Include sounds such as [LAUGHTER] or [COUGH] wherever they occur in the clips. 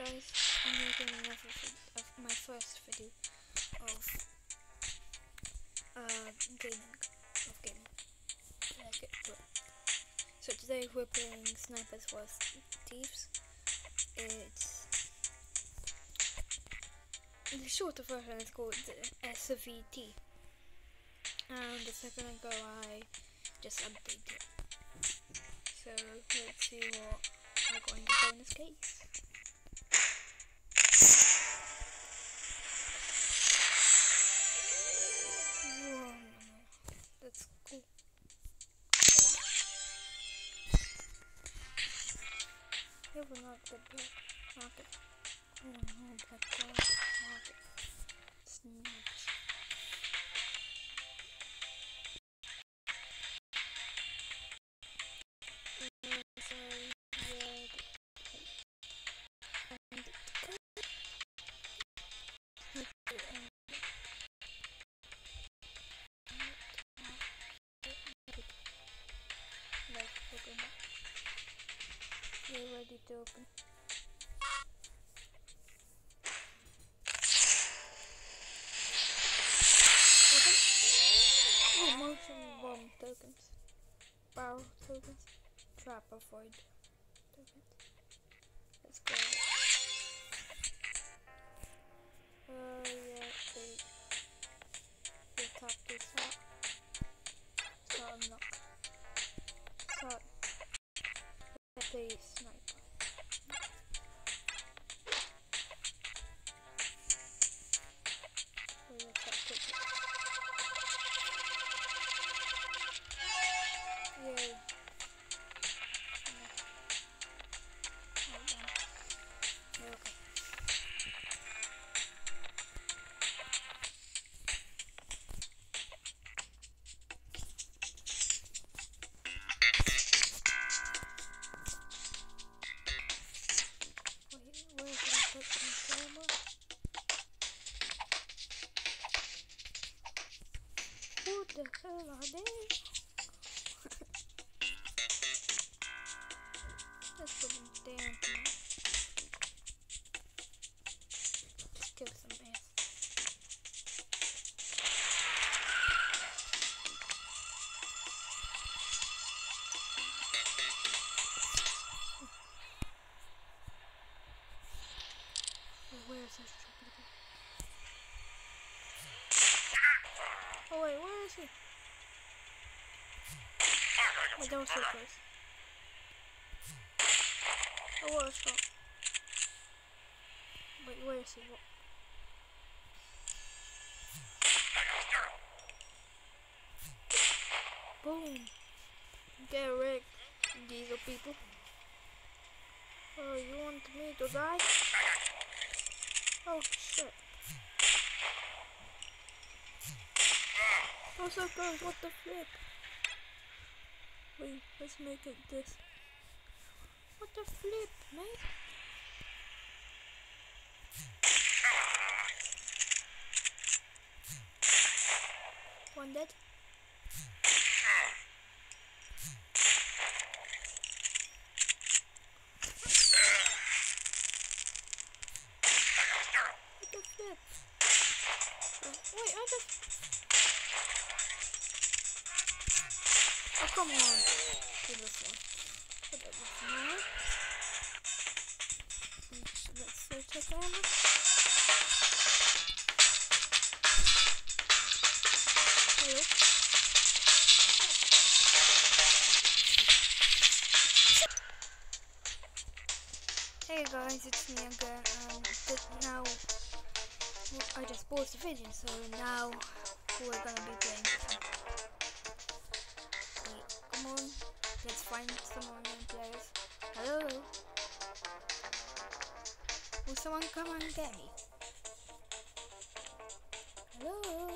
guys, I'm making another of my first video of uh, gaming, of gaming. Like it, but- So today we're playing Snipers vs Thieves. It's the shorter version is called SVT, and the second I go, I just updated it. So let's see what I got in bonus case. That's cool. Here we not the black market. Oh no, black gold market. Snipes. You're ready to open. Oh, bomb tokens. Barrel tokens. Trap avoid Wait, that was so close. Oh, what is that? Wait, where is he? What? Boom! Get wrecked, diesel people. Oh, you want me to die? Oh shit. Oh so close, what the flip? Wait, let's make it this. What the flip, mate? One dead. Come on. Let's check ammo. Hello. Hey guys, it's me again. Um, now I just paused the video, so now we're gonna be playing. Let's find some online players. Hello, will someone come and get me? Hello.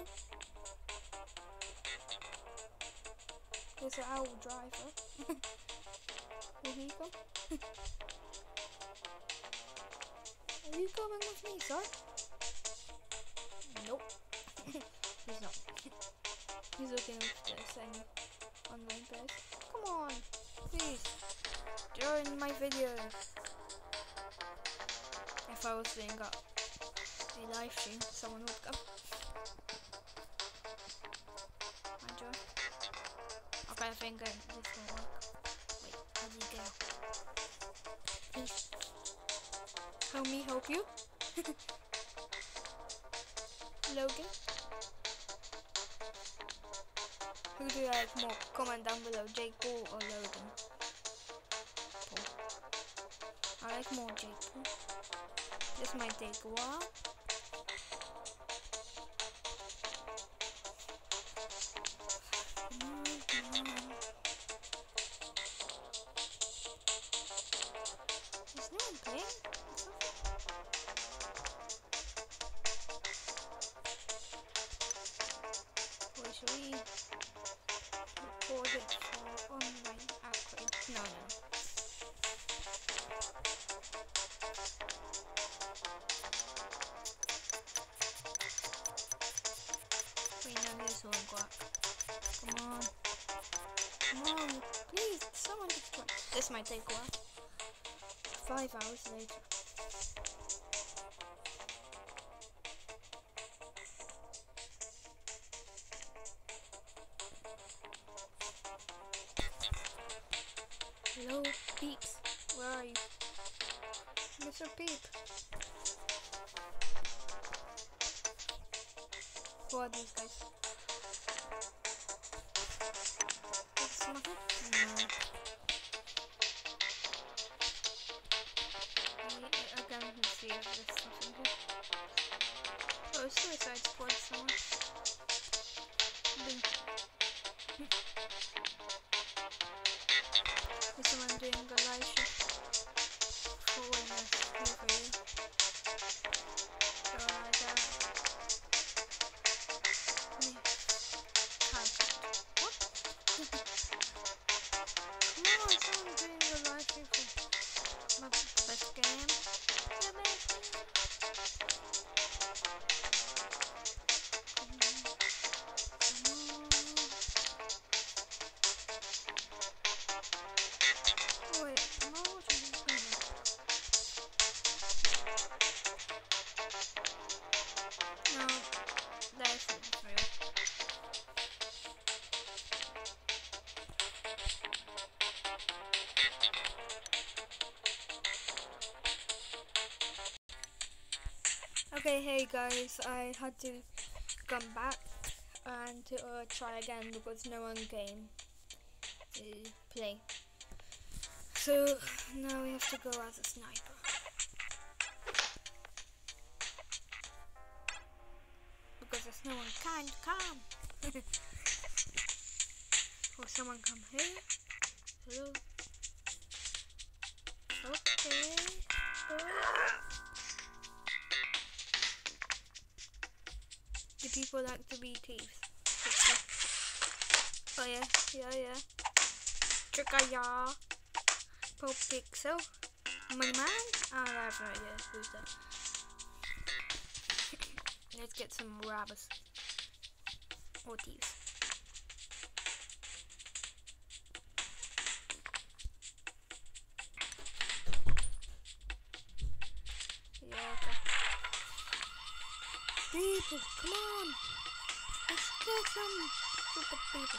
There's an owl driver. [LAUGHS] will he come? [LAUGHS] Are you coming with me, sir? Nope. [LAUGHS] He's not. He's looking at the same players. Come on, please. Join my video. if I was doing a, a live stream, someone would come. Enjoy. Okay, I think uh, this won't work. Wait, how do you go? Please. Help me help you. [LAUGHS] Logan? Who do you like more? Comment down below, Jake Paul or Logan. Paul. I like more Jake Paul. This might take a while. Might take a while. Five hours later. Hello, Peeps. Where are you? Mr. Peep. Who are these guys? Someone? No. If there's something here. Oh, suicide squad someone. Okay, hey guys, I had to come back and to uh, try again because no one came to play. So now we have to go as a sniper. Because there's no one to come. Will [LAUGHS] someone come here? Hello? Okay. Oh. [LAUGHS] people like to be thieves? Oh yeah, yeah, yeah. Trigger ya. Pop Pixel. My man? Oh, I have no idea who's that. [LAUGHS] Let's get some robbers. Or thieves. People, come on! Let's get some stupid people.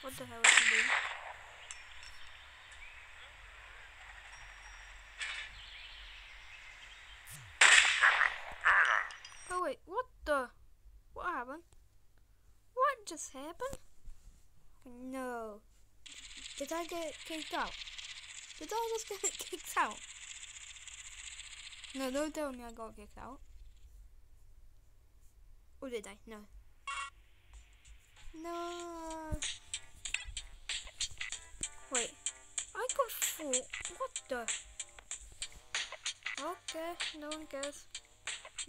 What the hell is he doing? Oh wait, what the? What happened? What just happened? No. Did I get kicked out? Did I just get [LAUGHS] kicked out? No, don't tell me I got kicked out. Or did I? No. No. Wait. I got four. What the? Okay, no one cares.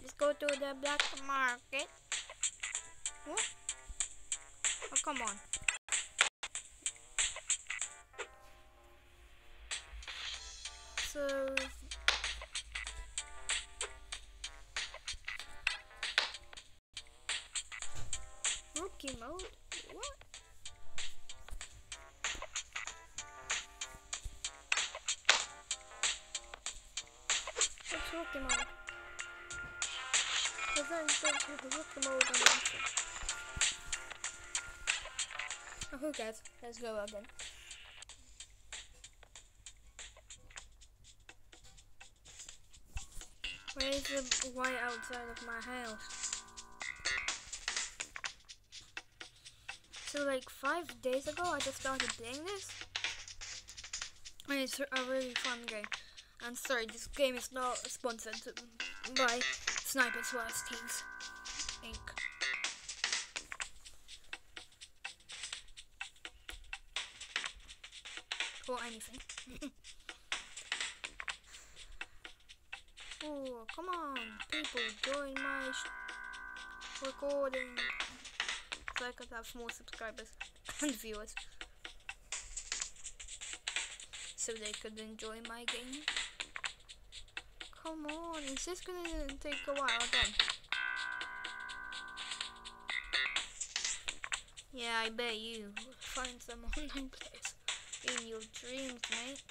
Let's go to the black market. What? Oh, come on. So... rookie mode. Because then don't have the rookie mode on the who cares? Let's go again. Where is the white outside of my house? So like five days ago I just started playing this. And it's a really fun game. I'm sorry, this game is not sponsored by Snipers vs Teams Inc. Or anything. [LAUGHS] oh, come on, people, join my recording so I could have more subscribers [LAUGHS] and viewers. So they could enjoy my game. Come on, is this gonna take a while again? Yeah, I bet you find some [LAUGHS] online place in your dreams, mate.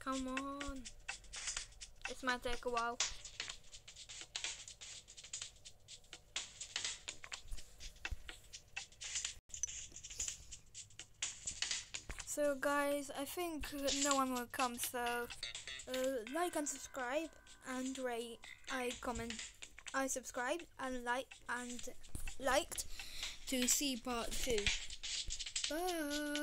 Come on. This might take a while. So guys, I think no one will come, so uh, like and subscribe and rate, I comment, I subscribe and like and liked to see part 2. Bye!